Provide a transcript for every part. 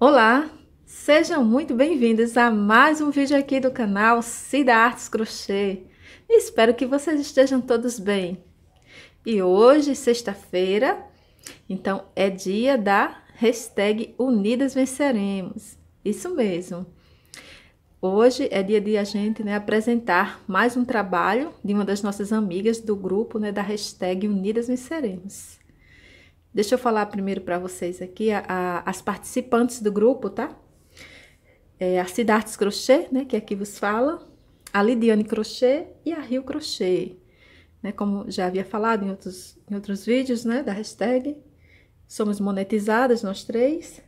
Olá, sejam muito bem-vindos a mais um vídeo aqui do canal Cida Artes Crochê. Espero que vocês estejam todos bem. E hoje, sexta-feira, então é dia da hashtag Unidas Venceremos. Isso mesmo. Hoje é dia de a gente né, apresentar mais um trabalho de uma das nossas amigas do grupo né, da hashtag Unidas Venceremos. Deixa eu falar primeiro para vocês aqui a, a, as participantes do grupo, tá? É a Cidartes Crochê, né, que aqui vos fala, a Lidiane Crochê e a Rio Crochê, né, como já havia falado em outros, em outros vídeos, né, da hashtag. Somos monetizadas, nós três,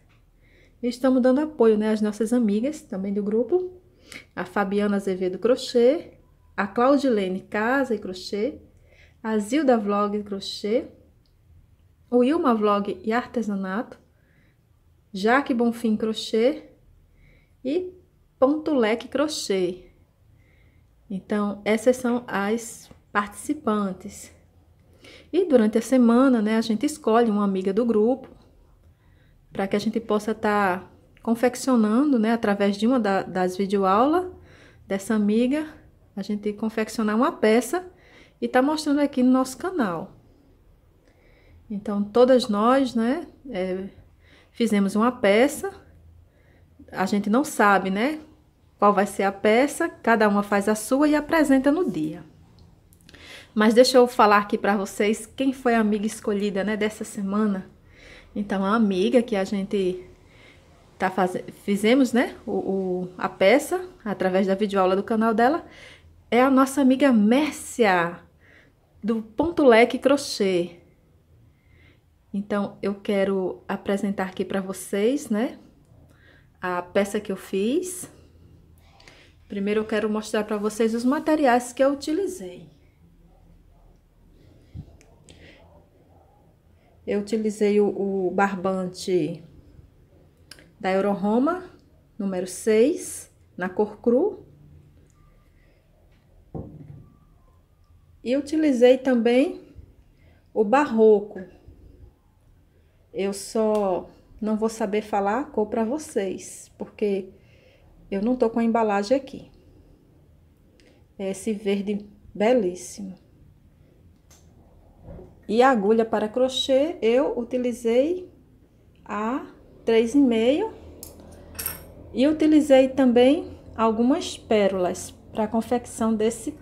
e estamos dando apoio, né, às nossas amigas também do grupo, a Fabiana Azevedo Crochê, a Claudilene Casa e Crochê, a Zilda Vlog Crochê, o Ilma Vlog e Artesanato, Jaque Bonfim Crochê e Ponto Leque Crochê. Então, essas são as participantes. E durante a semana, né, a gente escolhe uma amiga do grupo para que a gente possa estar tá confeccionando, né, através de uma da, das videoaulas dessa amiga, a gente confeccionar uma peça e tá mostrando aqui no nosso canal. Então, todas nós, né, é, fizemos uma peça, a gente não sabe, né, qual vai ser a peça, cada uma faz a sua e apresenta no dia. Mas deixa eu falar aqui para vocês quem foi a amiga escolhida, né, dessa semana. Então, a amiga que a gente tá fazendo, fizemos, né, o, o, a peça através da videoaula do canal dela, é a nossa amiga Mércia, do Ponto Leque Crochê. Então, eu quero apresentar aqui para vocês, né, a peça que eu fiz. Primeiro, eu quero mostrar para vocês os materiais que eu utilizei. Eu utilizei o, o barbante da Euroroma, número 6, na cor cru. E utilizei também o barroco, eu só não vou saber falar a cor para vocês, porque eu não tô com a embalagem aqui. É esse verde belíssimo. E a agulha para crochê eu utilizei a 3,5 e utilizei também algumas pérolas para a confecção desse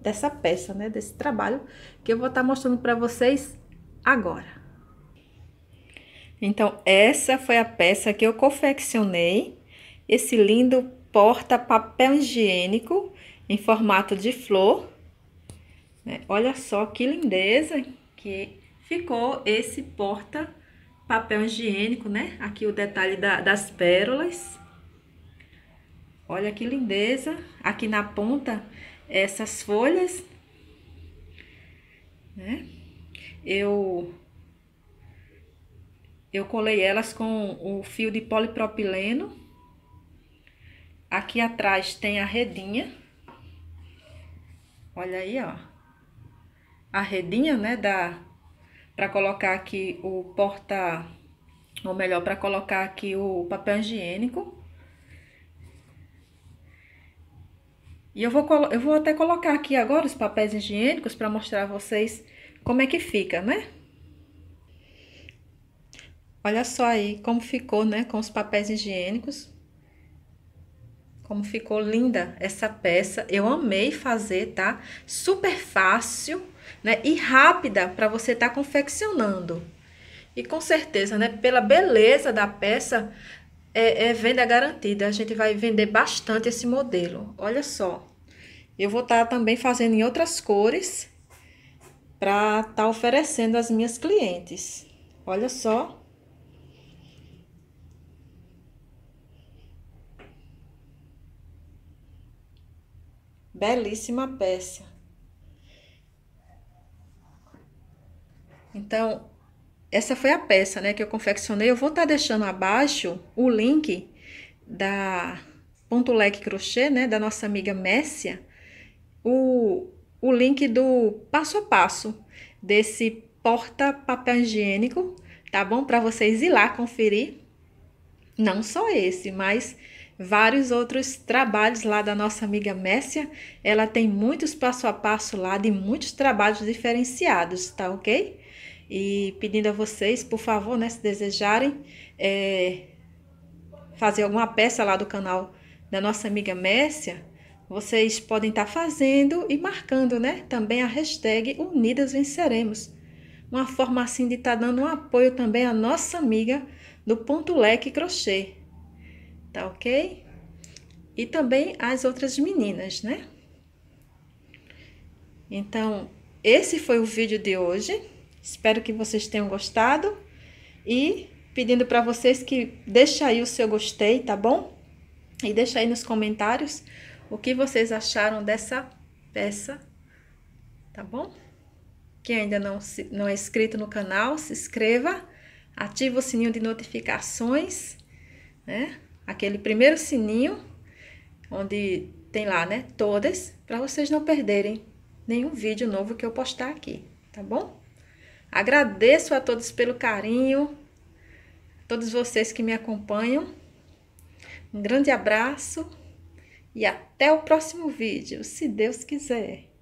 dessa peça, né, desse trabalho que eu vou estar tá mostrando para vocês agora. Então, essa foi a peça que eu confeccionei, esse lindo porta-papel higiênico em formato de flor. Né? Olha só que lindeza que ficou esse porta-papel higiênico, né? Aqui o detalhe da, das pérolas. Olha que lindeza. Aqui na ponta, essas folhas, né? Eu eu colei elas com o fio de polipropileno. Aqui atrás tem a redinha. Olha aí, ó. A redinha, né, da para colocar aqui o porta ou melhor, para colocar aqui o papel higiênico. E eu vou, eu vou até colocar aqui agora os papéis higiênicos para mostrar a vocês como é que fica, né? Olha só aí como ficou, né, com os papéis higiênicos. Como ficou linda essa peça. Eu amei fazer, tá? Super fácil, né, e rápida para você estar tá confeccionando. E com certeza, né, pela beleza da peça, é, é venda garantida. A gente vai vender bastante esse modelo. Olha só. Eu vou estar tá também fazendo em outras cores para estar tá oferecendo às minhas clientes. Olha só. Belíssima peça. Então, essa foi a peça, né, que eu confeccionei. Eu vou estar tá deixando abaixo o link da Ponto Leque Crochê, né, da nossa amiga Messia, o, o link do passo a passo desse porta papel higiênico, tá bom? Para vocês ir lá conferir. não só esse, mas vários outros trabalhos lá da nossa amiga Messia. Ela tem muitos passo a passo lá de muitos trabalhos diferenciados, tá ok? E pedindo a vocês, por favor, né, se desejarem é, fazer alguma peça lá do canal da nossa amiga Messia, vocês podem estar tá fazendo e marcando, né? Também a hashtag Unidas Venceremos. Uma forma assim de estar tá dando um apoio também à nossa amiga do Ponto Leque Crochê. Tá ok? E também às outras meninas, né? Então, esse foi o vídeo de hoje. Espero que vocês tenham gostado. E pedindo para vocês que deixem aí o seu gostei, tá bom? E deixa aí nos comentários o que vocês acharam dessa peça, tá bom? Quem ainda não, se, não é inscrito no canal, se inscreva, ativa o sininho de notificações, né? Aquele primeiro sininho, onde tem lá, né? Todas, para vocês não perderem nenhum vídeo novo que eu postar aqui, tá bom? Agradeço a todos pelo carinho, todos vocês que me acompanham. Um grande abraço e até o próximo vídeo, se Deus quiser.